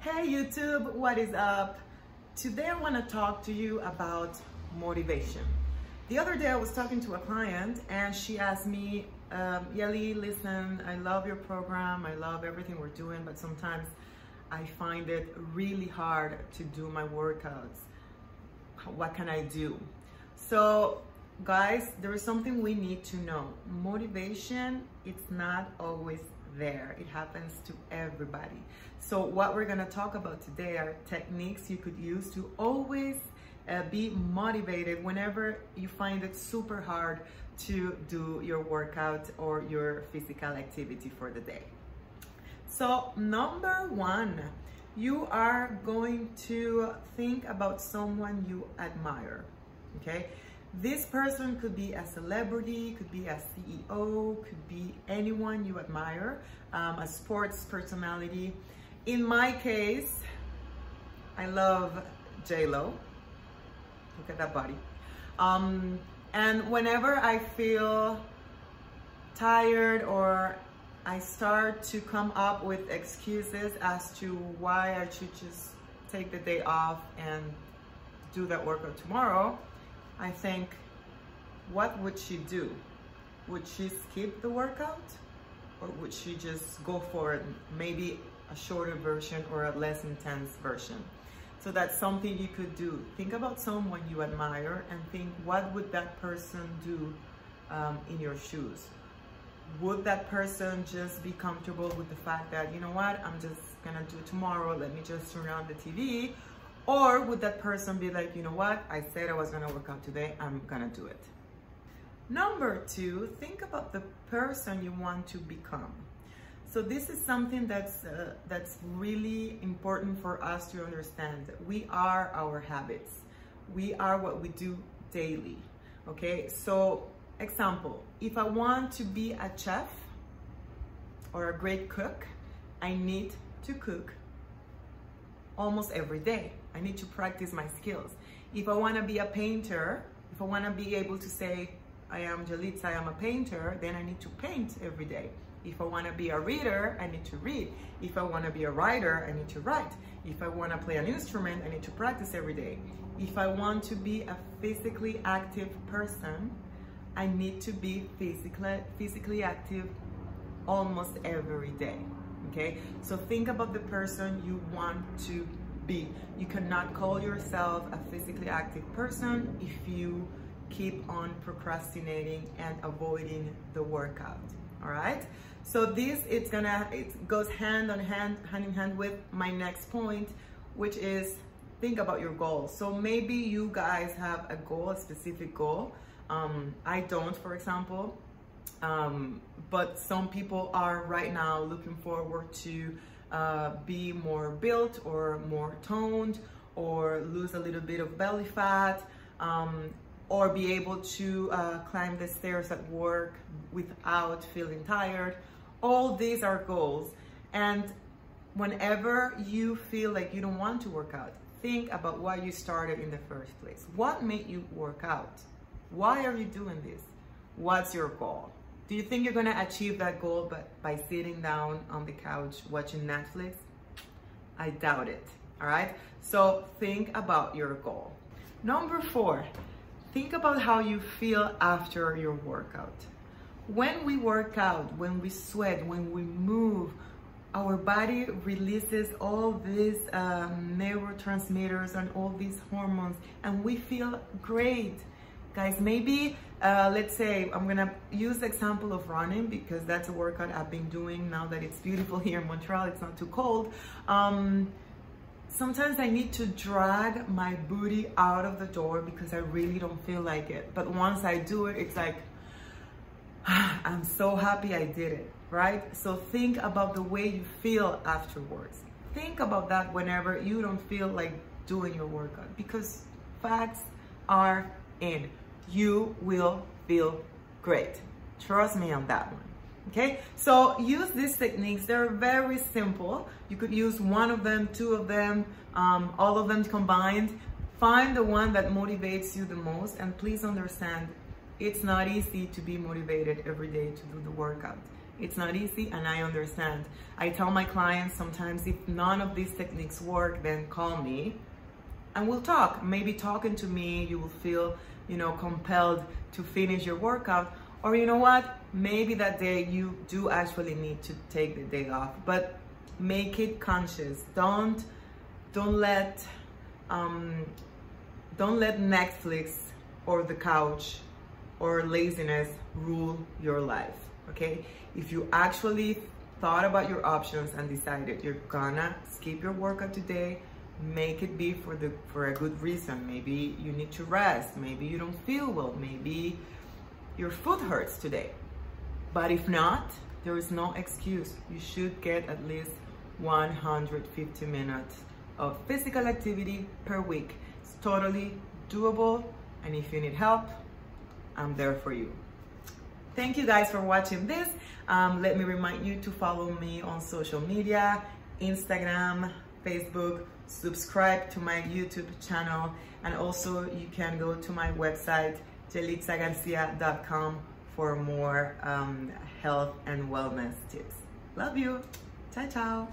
Hey YouTube, what is up? Today I want to talk to you about motivation. The other day I was talking to a client and she asked me, um, Yeli, listen, I love your program, I love everything we're doing, but sometimes I find it really hard to do my workouts. What can I do? So guys, there is something we need to know. Motivation, it's not always there. It happens to everybody. So what we're gonna talk about today are techniques you could use to always uh, be motivated whenever you find it super hard to do your workout or your physical activity for the day. So number one, you are going to think about someone you admire, okay? This person could be a celebrity, could be a CEO, could be anyone you admire, um, a sports personality. In my case, I love J-Lo. Look at that body. Um, and whenever I feel tired or I start to come up with excuses as to why I should just take the day off and do that workout tomorrow, I think, what would she do? Would she skip the workout? Or would she just go for maybe a shorter version or a less intense version? So that's something you could do. Think about someone you admire and think, what would that person do um, in your shoes? Would that person just be comfortable with the fact that, you know what, I'm just gonna do tomorrow, let me just turn on the TV? Or would that person be like, you know what, I said I was gonna work out today, I'm gonna do it. Number two, think about the person you want to become. So this is something that's uh, that's really important for us to understand. We are our habits. We are what we do daily. Okay, so example, if I want to be a chef or a great cook, I need to cook almost every day. I need to practice my skills. If I want to be a painter, if I want to be able to say, I am Yelitza, I am a painter, then I need to paint every day. If I want to be a reader, I need to read. If I want to be a writer, I need to write. If I want to play an instrument, I need to practice every day. If I want to be a physically active person, I need to be physically, physically active almost every day, okay? So think about the person you want to be. You cannot call yourself a physically active person if you keep on procrastinating and avoiding the workout, all right? So this, it's gonna, it goes hand on hand, hand in hand with my next point, which is think about your goals. So maybe you guys have a goal, a specific goal. Um, I don't, for example, um, but some people are right now looking forward to uh, be more built or more toned or lose a little bit of belly fat um, or be able to uh, climb the stairs at work without feeling tired. All these are goals. And whenever you feel like you don't want to work out, think about why you started in the first place. What made you work out? Why are you doing this? What's your goal? Do you think you're gonna achieve that goal but by sitting down on the couch watching Netflix? I doubt it, all right? So think about your goal. Number four, think about how you feel after your workout. When we work out, when we sweat, when we move, our body releases all these um, neurotransmitters and all these hormones and we feel great Guys, maybe, uh, let's say, I'm gonna use the example of running because that's a workout I've been doing now that it's beautiful here in Montreal, it's not too cold. Um, sometimes I need to drag my booty out of the door because I really don't feel like it. But once I do it, it's like, I'm so happy I did it, right? So think about the way you feel afterwards. Think about that whenever you don't feel like doing your workout because facts are in. You will feel great. Trust me on that one. Okay, so use these techniques. They're very simple. You could use one of them, two of them, um, all of them combined. Find the one that motivates you the most and please understand it's not easy to be motivated every day to do the workout. It's not easy and I understand. I tell my clients sometimes if none of these techniques work, then call me and we'll talk. Maybe talking to me, you will feel, you know, compelled to finish your workout. Or you know what? Maybe that day you do actually need to take the day off, but make it conscious. Don't, don't let, um, don't let Netflix or the couch or laziness rule your life, okay? If you actually thought about your options and decided you're gonna skip your workout today, make it be for the for a good reason. Maybe you need to rest, maybe you don't feel well, maybe your foot hurts today. But if not, there is no excuse. You should get at least 150 minutes of physical activity per week. It's totally doable. And if you need help, I'm there for you. Thank you guys for watching this. Um, let me remind you to follow me on social media, Instagram, Facebook, subscribe to my YouTube channel, and also you can go to my website, yelitzagarcia.com for more um, health and wellness tips. Love you. Ciao, ciao.